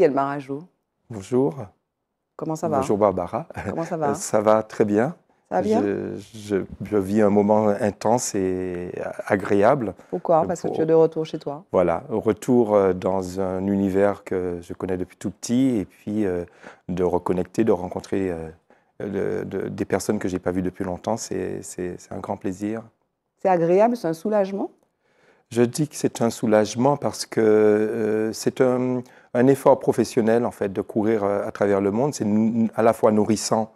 Miguel Marajo. Bonjour. Comment ça va? Bonjour Barbara. Comment ça va? Ça va très bien. Ça va bien? Je, je, vis un moment intense et agréable. Pourquoi? Parce que tu es de retour chez toi? Voilà, retour euh, dans un univers que je connais depuis tout petit et puis euh, de reconnecter, de rencontrer euh, des personnes que je n'ai pas vues depuis longtemps, c'est un grand plaisir. C'est agréable, c'est un soulagement? Je dis que c'est un soulagement parce que c'est un, effort professionnel en fait de courir à travers le monde. C'est à la fois nourrissant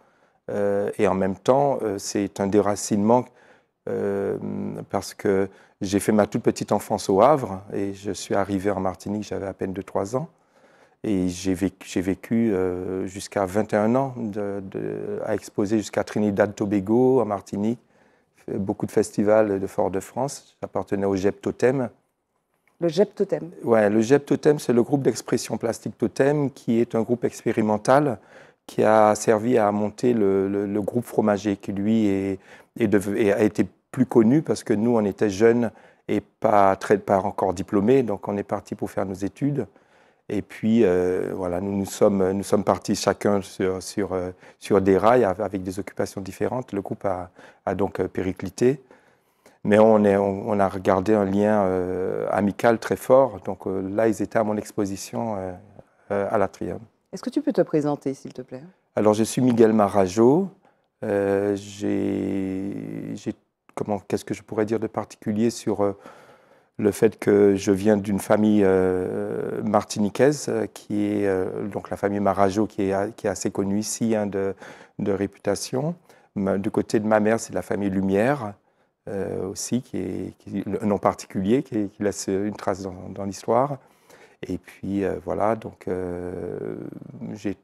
euh, et en même temps, euh, c'est un déracinement euh, parce que j'ai fait ma toute petite enfance au Havre et je suis arrivé en Martinique, j'avais à peine 2-3 ans. Et j'ai vécu, jusqu'à 21 ans de, à exposer jusqu'à Trinidad Tobago, en Martinique, beaucoup de festivals de Fort-de-France. J'appartenais au GEP Totem. Le GEP Totem Oui, le GEP Totem, c'est le groupe d'expression plastique Totem, qui est un groupe expérimental qui a servi à monter le, groupe fromager, qui lui est, a été plus connu parce que nous, on était jeunes et pas, très, pas encore diplômés, donc on est parti pour faire nos études. Et puis, euh, voilà, nous, nous, sommes, nous sommes partis chacun sur, sur, euh, sur, des rails avec des occupations différentes. Le groupe a, a donc euh, périclité. Mais on, est, on, a regardé un lien amical très fort. Donc là, ils étaient à mon exposition à l'Atrium. Est-ce que tu peux te présenter, s'il te plaît? Alors, je suis Miguel Marajo. J'ai, comment, qu'est-ce que je pourrais dire de particulier sur le fait que je viens d'une famille euh, martiniquaise, qui est donc la famille Marajo, qui est, qui est assez connue ici, hein, de, de, réputation. Du côté de ma mère, c'est la famille Lumière. aussi, qui est un nom particulier, qui, laisse une trace dans, dans l'histoire. Et puis euh, voilà, donc euh,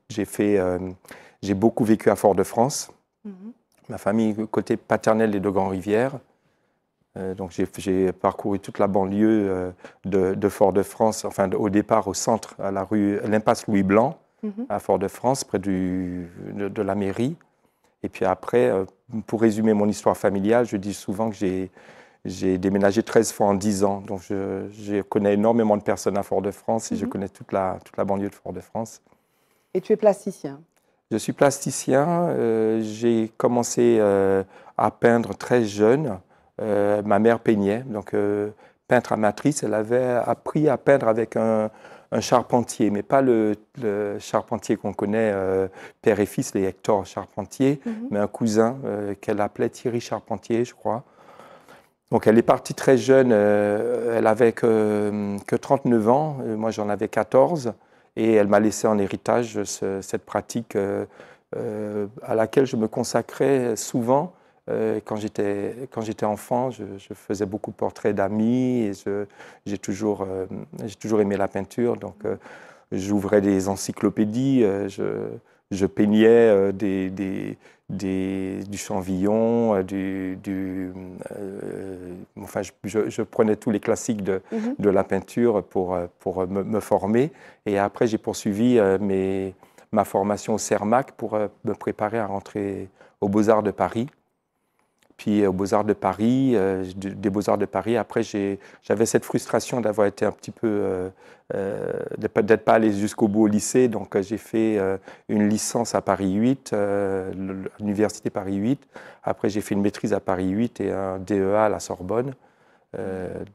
j'ai fait, euh, j'ai beaucoup vécu à Fort-de-France. Mhm. Ma famille côté paternel est de Grand-Rivière. Donc j'ai parcouru toute la banlieue de, Fort-de-France, enfin au départ au centre, à la rue, l'impasse Louis Blanc, mhm. à Fort-de-France, près du, de, la mairie. Et puis après, pour résumer mon histoire familiale, je dis souvent que j'ai déménagé 13 fois en 10 ans, donc je, connais énormément de personnes à Fort-de-France et je mhm. connais toute la, toute la banlieue de Fort-de-France. Et tu es plasticien? Je suis plasticien. Euh, j'ai commencé euh, à peindre très jeune. Euh, ma mère peignait, donc peintre amatrice. Elle avait appris à peindre avec un, charpentier, mais pas le, charpentier qu'on connaît, père et fils, les Hector Charpentier, mhm. mais un cousin qu'elle appelait Thierry Charpentier, je crois. Donc elle est partie très jeune, euh, elle avait que, que 39 ans, euh, moi j'en avais 14, et elle m'a laissé en héritage cette pratique euh, à laquelle je me consacrais souvent. Quand j'étais enfant, je, je, faisais beaucoup de portraits d'amis et j'ai toujours, toujours aimé la peinture, donc j'ouvrais des encyclopédies, je, je peignais des, des du Chambillon, euh, du, euh, enfin, je, prenais tous les classiques de, mhm. de la peinture pour, euh, pour me, former. Et après, j'ai poursuivi mes, ma formation au CERMAC pour me préparer à rentrer aux Beaux-Arts de Paris. Puis aux Beaux-Arts de Paris, des Beaux-Arts de Paris, après, j'avais cette frustration d'avoir été un petit peu euh, d'être pas allé jusqu'au bout au lycée. Donc euh, j'ai fait euh, une licence à Paris 8, l'université Paris 8. Après j'ai fait une maîtrise à Paris 8 et un DEA à la Sorbonne.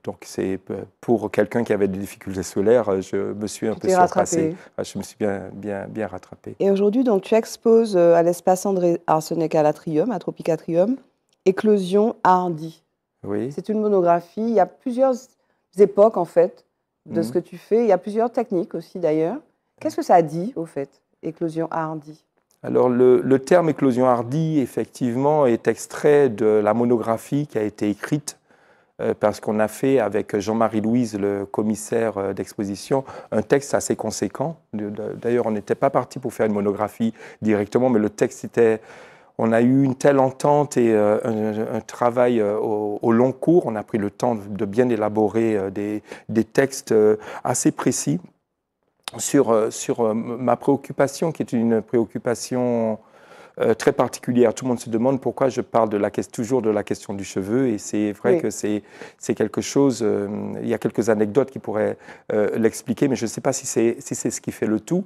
donc c'est pour quelqu'un qui avait des difficultés scolaires, je me suis un peu surpassé. je me suis bien, bien, bien rattrapé. Et aujourd'hui, donc tu exposes à l'espace André Arseneca à l'Atrium, à Tropicatrium, Éclosion Hardy. Oui. C'est une monographie. Il y a plusieurs époques en fait de ce mhm. que tu fais. Il y a plusieurs techniques aussi d'ailleurs. Qu'est-ce que ça dit au fait, éclosion hardie alors le, terme éclosion hardie, effectivement, est extrait de la monographie qui a été écrite euh, parce qu'on a fait avec Jean-Marie Louise, le commissaire euh, d'exposition, un texte assez conséquent. D'ailleurs, on n'était pas parti pour faire une monographie directement, mais le texte était on a eu une telle entente et euh, un, travail euh, au, long cours. On a pris le temps de bien élaborer euh, des, textes assez précis sur, sur ma préoccupation, qui est une préoccupation très particulière. Tout le monde se demande pourquoi je parle de la, toujours de la question du cheveu, et c'est vrai que c'est quelque chose, il y a quelques anecdotes qui pourraient l'expliquer, mais je ne sais pas si c'est si ce qui fait le tout.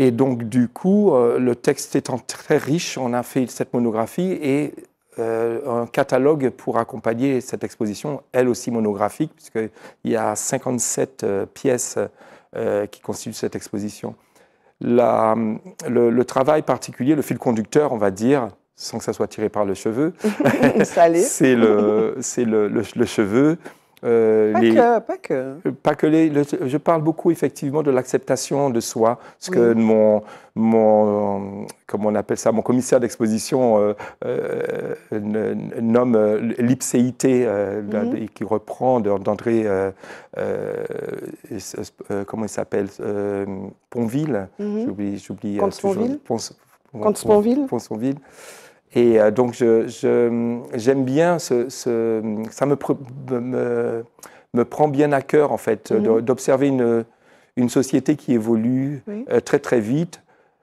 Et donc, du coup, le texte étant très riche, on a fait cette monographie et un catalogue pour accompagner cette exposition, elle aussi monographique, puisqu'il y a 57 pièces qui constituent cette exposition le, travail particulier, le fil conducteur, on va dire, sans que ça soit tiré par le cheveu, c'est le, le, le, cheveu. Euh, pas, que, pas, que, euh, pas que. les, je parle beaucoup effectivement de l'acceptation de soi, ce que mon, mon, comment on appelle ça, mon commissaire d'exposition euh, nomme l'ipséité, mhm. qui reprend d'André, comment il s'appelle, Ponville, mhm. j'oublie, j'oublie toujours. Ponsonville. Et euh, donc, j'aime bien ce, ça me, me, me, prend bien à cœur, en fait, mhm. d'observer une, une, société qui évolue euh, très, très vite.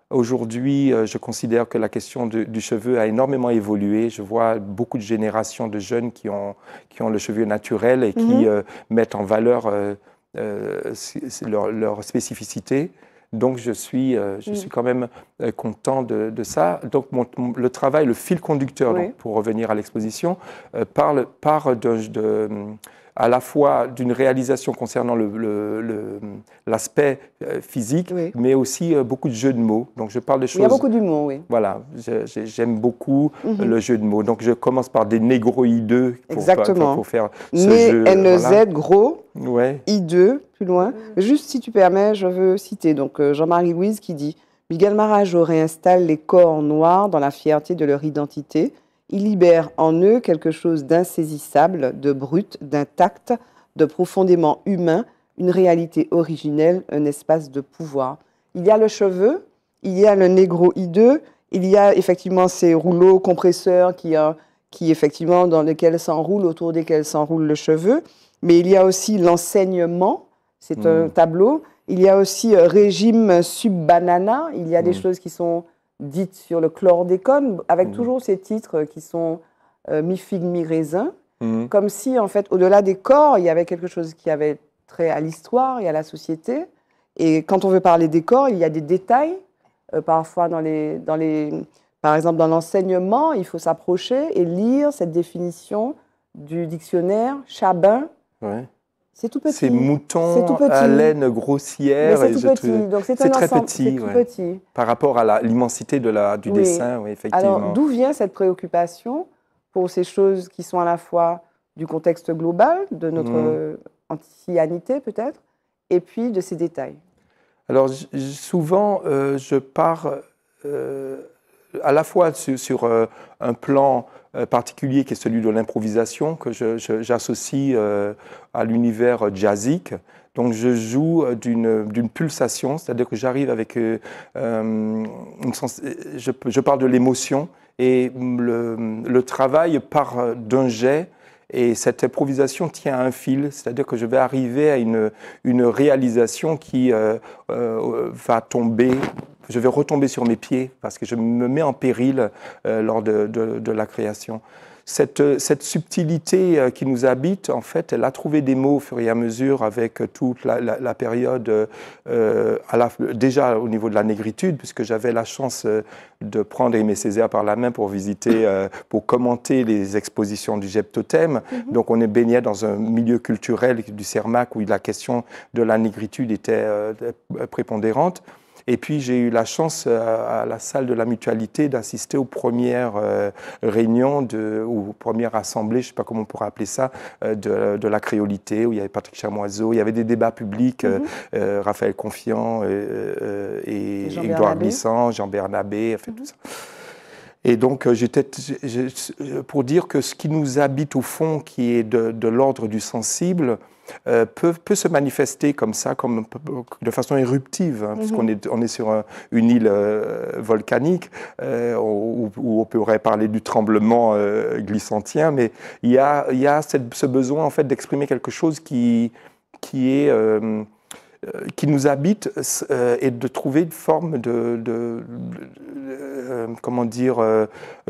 Aujourd'hui, euh, je considère que la question du cheveu a énormément évolué. Je vois beaucoup de générations de jeunes qui ont, qui ont le cheveu naturel et qui mhm. mettent en valeur leur, leur, spécificité. Donc je suis, euh, je mm. suis quand même euh, content de, ça. Donc le travail, le fil conducteur, pour revenir à l'exposition, euh, parle, part de, à la fois d'une réalisation concernant l'aspect le, physique, mais aussi beaucoup de jeux de mots. Donc je parle de choses. Il y a beaucoup d'humour, oui. Voilà, j'aime beaucoup mm-hmm. le jeu de mots. Donc je commence par des négroïdeux pour, Exactement. pour, faire ce jeu. N-Z, gros, ouais. I2, plus loin. Juste si tu permets, je veux citer donc euh, Jean-Marie Louise qui dit Miguel Marajo réinstalle les corps noirs dans la fierté de leur identité. Il libère en eux quelque chose d'insaisissable, de brut, d'intact, de profondément humain, une réalité originelle, un espace de pouvoir. Il y a le cheveu, il y a le négro hideux, il y a effectivement ces rouleaux compresseurs qui, euh, qui effectivement dans lesquels s'enroule, autour desquels s'enroule le cheveu, mais il y a aussi l'enseignement c'est un hmm. tableau. Il y a aussi euh, régime sub-banana. Il y a des hmm. choses qui sont dites sur le chlordécone, avec hmm. toujours ces titres qui sont euh, mi-figue, mi-raisin. Comme si, en fait, au-delà des corps, il y avait quelque chose qui avait trait à l'histoire et à la société. Et quand on veut parler des corps, il y a des détails. Euh, parfois, dans les, dans les, par exemple, dans l'enseignement, il faut s'approcher et lire cette définition du dictionnaire Chabin. Ouais. C'est tout petit. Ces moutons à laine grossière. C'est tout petit. Donc c'est très petit. Par rapport à l'immensité du dessin, oui, effectivement. Alors d'où vient cette préoccupation pour ces choses qui sont à la fois du contexte global, de notre mmh. ancienneté peut-être, et puis de ces détails? Alors souvent, euh, je pars euh, à la fois sur, euh, un plan euh, particulier qui est celui de l'improvisation que j'associe euh, à l'univers jazzique. Donc je joue d'une pulsation, c'est-à-dire que j'arrive avec une je, parle de l'émotion et le, le travail part d'un jet et cette improvisation tient à un fil, c'est-à-dire que je vais arriver à une, une réalisation qui va tomber je vais retomber sur mes pieds parce que je me mets en péril euh, lors de, de, la création. Cette, cette, subtilité euh, qui nous habite, en fait, elle a trouvé des mots au fur et à mesure avec toute la, la, période, euh, à la, déjà au niveau de la négritude, puisque j'avais la chance de prendre Aimé Césaire par la main pour visiter, pour commenter les expositions du Totem. Mm-hmm. Donc on est baigné dans un milieu culturel du Cermac où la question de la négritude était prépondérante. Et puis j'ai eu la chance euh, à, la salle de la mutualité d'assister aux premières euh, réunions de, ou aux premières assemblées, je ne sais pas comment on pourrait appeler ça, euh, de, de, la créolité, où il y avait Patrick Chamoiseau, il y avait des débats publics, mhm. Raphaël Confiant et, Edouard Glissant, Jean Bernabé, fait mhm. tout ça. Et donc, j'étais pour dire que ce qui nous habite au fond, qui est de, de l'ordre du sensible, euh, peut, peut, se manifester comme ça, comme, de façon éruptive, hein, puisqu'on mhm. est, on est sur une île euh, volcanique, euh, où, on pourrait parler du tremblement glissantien, mais il y a, il y a cette, ce besoin en fait d'exprimer quelque chose qui, qui est qui nous habite et de trouver une forme de, de, comment dire,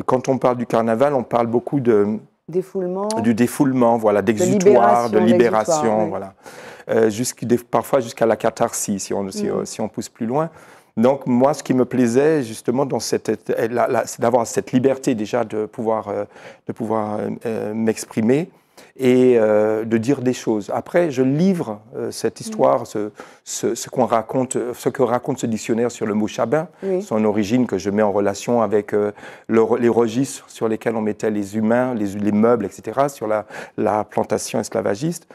quand on parle du carnaval, on parle beaucoup de défoulement, du défoulement, voilà, d'exutoire, de libération, voilà, parfois jusqu'à la catharsis, si on, si, mm. si on pousse plus loin. Donc moi, ce qui me plaisait justement, c'est d'avoir cette liberté déjà de pouvoir, euh, de pouvoir euh, euh, m'exprimer et de dire des choses. Après, je livre cette histoire, ce, ce, qu'on raconte, ce que raconte ce dictionnaire sur le mot chabin, son origine que je mets en relation avec les registres sur lesquels on mettait les humains, les, les meubles, etc., sur la, la plantation esclavagiste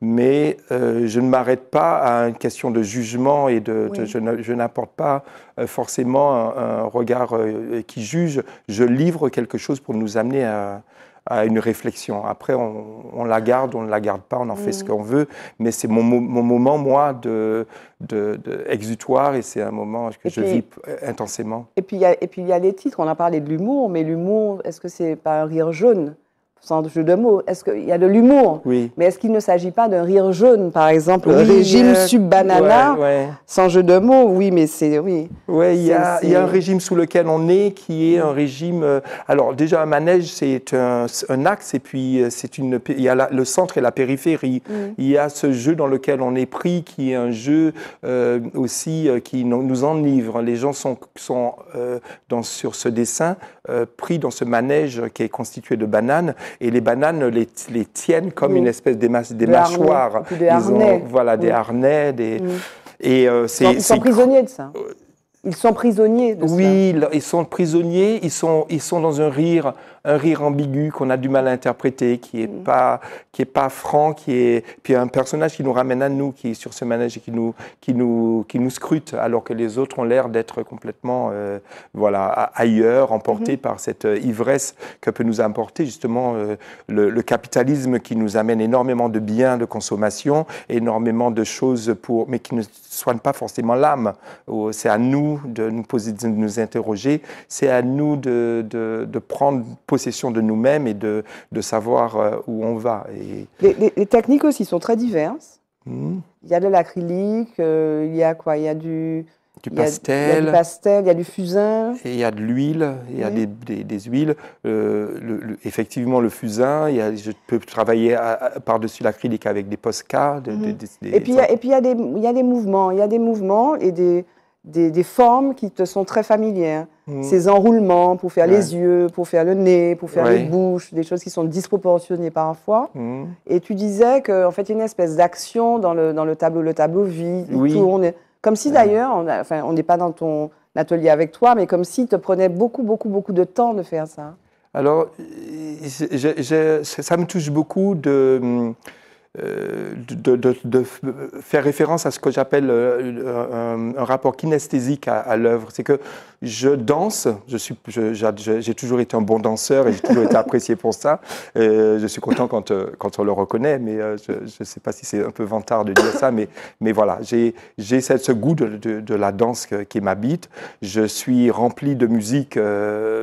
mais euh, je ne m'arrête pas à une question de jugement et de, je n'apporte pas euh, forcément un, regard euh, qui juge. Je livre quelque chose pour nous amener à, une réflexion. Après, on, la garde, on ne la garde pas, on en fait ce qu'on veut, mais c'est mon, moment, moi, de, de, exutoire et c'est un moment que je vis intensément. Et puis, et puis il y a les titres, on a parlé de l'humour, mais l'humour, est-ce que c'est pas un rire jaune? Sans jeu de mots. Est-ce qu'il y a de l'humour Oui. Mais est-ce qu'il ne s'agit pas d'un rire jaune, par exemple, le régime euh, sub-banana, sans jeu de mots? Oui, mais c'est oui. Oui, il y, a, y a un régime sous lequel on est qui est un régime. Euh, alors déjà, un manège, c'est un, axe et puis euh, c'est une. Il y a le centre et la périphérie. Mm. Il y a ce jeu dans lequel on est pris, qui est un jeu aussi qui nous enivre. Les gens sont, sont dans, sur ce dessin pris dans ce manège qui est constitué de bananes et les bananes les, les tiennent comme une espèce des, des mâchoires. des harnais. voilà, des harnais. Des, Et euh, c'est, ils sont prisonniers de ça. Ils sont prisonniers de. Oui, ils sont prisonniers, ils sont, ils sont dans un rire un rire ambigu qu'on a du mal à interpréter, qui est mm. pas qui est pas franc, qui est puis un personnage qui nous ramène à nous, qui est sur ce manège et qui nous qui nous qui nous scrute, alors que les autres ont l'air d'être complètement euh, voilà ailleurs, emportés mm-hmm. par cette euh, ivresse que peut nous apporter justement euh, le, capitalisme qui nous amène énormément de biens de consommation, énormément de choses pour mais qui ne soignent pas forcément l'âme. C'est à nous de nous poser, de nous interroger, c'est à nous de, de, de prendre possession de nous-mêmes et de, de, savoir euh, où on va. Et... Les, techniques aussi sont très diverses. Hmm. Il y a de l'acrylique, euh, il y a quoi Il y a du, du pastel. Il y a du pastel, il y a du fusain. Et il y a de l'huile, il y a des, des, huiles. Euh, le, effectivement, le fusain, il y a, je peux travailler par-dessus l'acrylique avec des posca. Mhm. et puis, et puis il, y a des, il y a des mouvements, il y a des mouvements et des, des, des formes qui te sont très familières. Mmh. Ces enroulements pour faire les yeux, pour faire le nez, pour faire les bouches, des choses qui sont disproportionnées parfois. Mmh. Et tu disais qu'en en fait, il y a une espèce d'action dans le, dans le tableau. Le tableau vit, il tourne. Comme si d'ailleurs, on enfin, on n'est pas dans ton atelier avec toi, mais comme si te prenait beaucoup, beaucoup, beaucoup de temps de faire ça. Alors, ça me touche beaucoup de euh, de, faire référence à ce que j'appelle euh, un, rapport kinesthésique à, l'œuvre. C'est que je danse, j'ai toujours été un bon danseur et j'ai toujours été apprécié pour ça. je suis content quand, euh, quand on le reconnaît, mais je ne sais pas si c'est un peu vantard de dire ça, mais, mais voilà, j'ai ce goût de, la danse qui m'habite. Je suis rempli de musique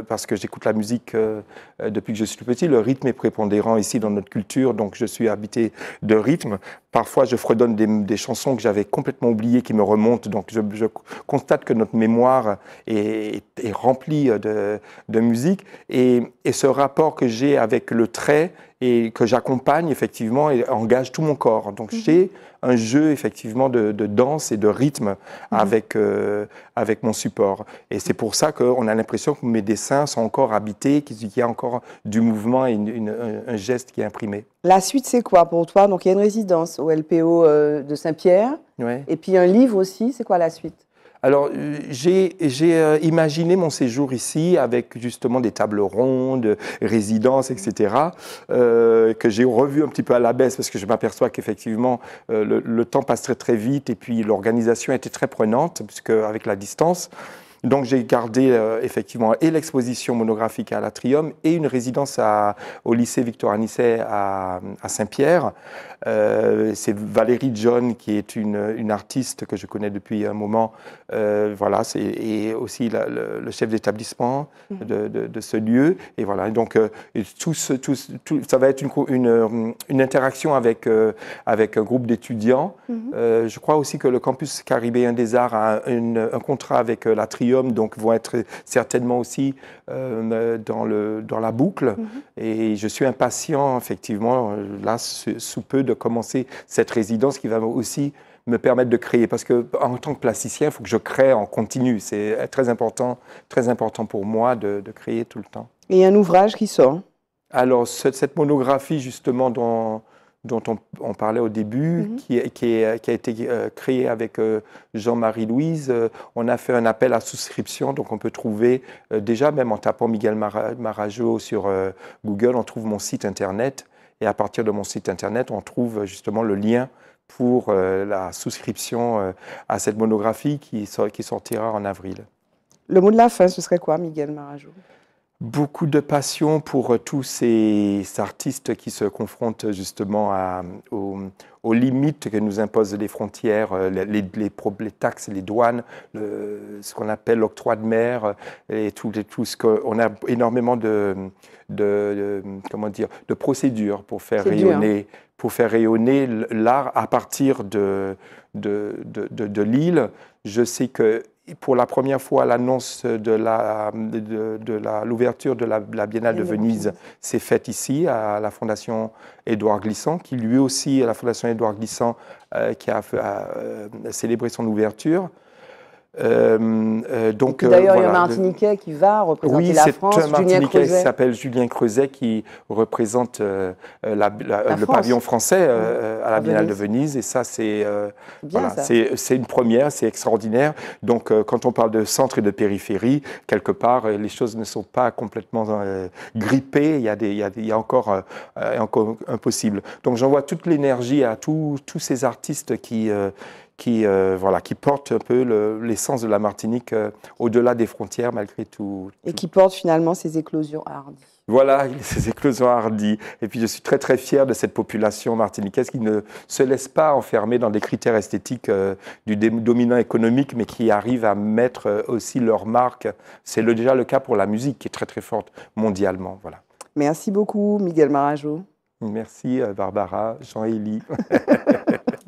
parce que j'écoute la musique depuis que je suis tout petit. Le rythme est prépondérant ici dans notre culture, donc je suis habité de rythme. Parfois, je fredonne des, chansons que j'avais complètement oubliées qui me remontent. Donc, je, constate que notre mémoire est, remplie de, musique. Et, et, ce rapport que j'ai avec le trait et que j'accompagne effectivement et engage tout mon corps. Donc mhm. j'ai un jeu effectivement de, danse et de rythme mhm. avec, euh, avec mon support. Et c'est pour ça qu'on a l'impression que mes dessins sont encore habités, qu'il y a encore du mouvement et un geste qui est imprimé. La suite, c'est quoi pour toi? Donc il y a une résidence au LPO euh, de Saint-Pierre. Et puis un livre aussi, c'est quoi la suite? Alors, j'ai euh, imaginé mon séjour ici avec justement des tables rondes, résidences, etc., euh, que j'ai revu un petit peu à la baisse parce que je m'aperçois qu'effectivement, euh, le, temps passe très très vite et puis l'organisation était très prenante, puisque avec la distance. Donc j'ai gardé effectivement et l'exposition monographique à l'Atrium et une résidence au lycée Victor Anisset à Saint-Pierre. Euh, c'est Valérie John, qui est une, une, artiste que je connais depuis un moment, euh, voilà, et aussi le, chef d'établissement mhm. de, de, ce lieu. Et voilà, donc euh, tout, tout, ça va être une, une, une interaction avec, avec un groupe d'étudiants. Mhm. je crois aussi que le campus caribéen des arts a un contrat avec l'Atrium donc vont être certainement aussi dans, le, dans la boucle. Mhm. Et je suis impatient, effectivement, là, sous peu, de commencer cette résidence qui va aussi me permettre de créer. Parce que en tant que plasticien, il faut que je crée en continu. C'est très important, très important pour moi de, de créer tout le temps. Et un ouvrage qui sort Alors, cette monographie, justement, dont, dont on, parlait au début, mhm. qui, qui, a été euh, créée avec euh, Jean-Marie Louise, euh, on a fait un appel à souscription. Donc, on peut trouver, déjà, même en tapant Miguel Marajo sur Google, on trouve mon site internet. Et à partir de mon site internet, on trouve justement le lien pour la souscription à cette monographie qui, qui sortira en avril. Le mot de la fin, ce serait quoi, Miguel Marajo Beaucoup de passion pour euh, tous ces artistes qui se confrontent justement à, aux, limites que nous imposent les frontières, les, les, les, taxes, les douanes, ce qu'on appelle l'octroi de mer et tout, tout ce qu'on a énormément de, de, comment dire, de procédures pour faire rayonner, pour faire rayonner l'art à partir de, de, de, l'île. Je sais que pour la première fois, l'annonce de la de, l'ouverture de, la, Biennale de Venise s'est faite ici à la Fondation Édouard Glissant, qui lui aussi, à la Fondation Édouard Glissant, euh, qui a, a euh, célébré son ouverture. Euh, euh, donc, euh, D'ailleurs, il y a un Martiniquais qui va représenter la France. Oui, c'est un Martiniquais qui s'appelle Julien Creuset qui représente la, le pavillon français à la Biennale de Venise. Et ça, c'est voilà, c'est une première, c'est extraordinaire. Donc, quand on parle de centre et de périphérie, quelque part, les choses ne sont pas complètement grippées. Il y a, des, il y a, il y a encore, encore impossible. Donc, j'envoie toute l'énergie à tous ces artistes qui qui, euh, voilà, qui porte un peu l'essence de la Martinique euh, au-delà des frontières malgré tout, Et qui porte finalement ces éclosions hardies. Voilà, ces éclosions hardies. Et puis je suis très très fier de cette population martiniquaise qui ne se laisse pas enfermer dans des critères esthétiques euh, du dominant économique, mais qui arrive à mettre aussi leur marque. C'est déjà le cas pour la musique qui est très très forte mondialement. Voilà. Merci beaucoup, Miguel Marajo. Merci, Barbara, Jean-Élie.